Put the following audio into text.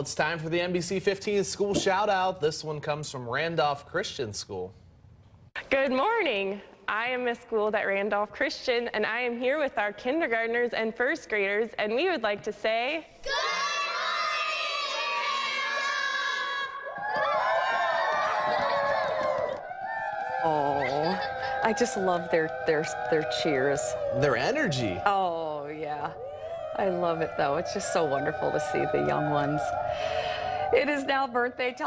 It's time for the NBC 15 school shout out. This one comes from Randolph Christian School. Good morning. I am Miss Gould at Randolph Christian, and I am here with our kindergartners and first graders, and we would like to say, Good morning, Oh, I just love their their their cheers. Their energy. Oh yeah, I love it though. It's just so wonderful to see the young ones. It is now birthday time.